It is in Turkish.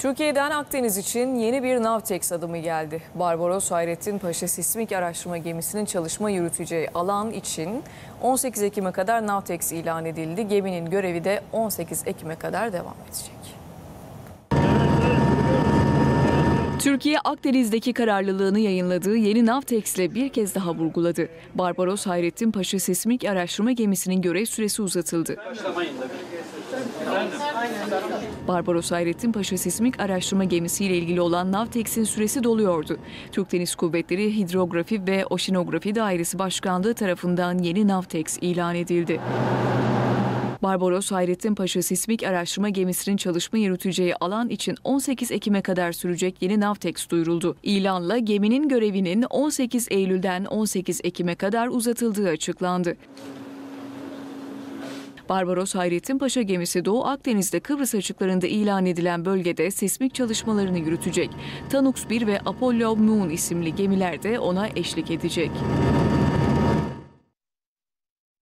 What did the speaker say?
Türkiye'den Akdeniz için yeni bir Navtex adımı geldi. Barbaros Hayrettin Paşa Sismik Araştırma Gemisi'nin çalışma yürüteceği alan için 18 Ekim'e kadar Navtex ilan edildi. Geminin görevi de 18 Ekim'e kadar devam edecek. Türkiye Akdeniz'deki kararlılığını yayınladığı yeni Navtex ile bir kez daha vurguladı. Barbaros Hayrettin Paşa Sismik Araştırma Gemisi'nin görev süresi uzatıldı. Barbaros Hayrettin Paşa Sismik Araştırma Gemisi ile ilgili olan Navtex'in süresi doluyordu. Türk Deniz Kuvvetleri Hidrografi ve Oşinografi Dairesi Başkanlığı tarafından yeni Navtex ilan edildi. Barbaros Hayrettin Paşa Sismik Araştırma Gemisi'nin çalışma yürüteceği alan için 18 Ekim'e kadar sürecek yeni Navtex duyuruldu. İlanla geminin görevinin 18 Eylül'den 18 Ekim'e kadar uzatıldığı açıklandı. Barbaros Hayrettin Paşa gemisi Doğu Akdeniz'de Kıbrıs açıklarında ilan edilen bölgede sismik çalışmalarını yürütecek. Tanux 1 ve Apollo Moon isimli gemiler de ona eşlik edecek.